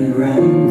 and round.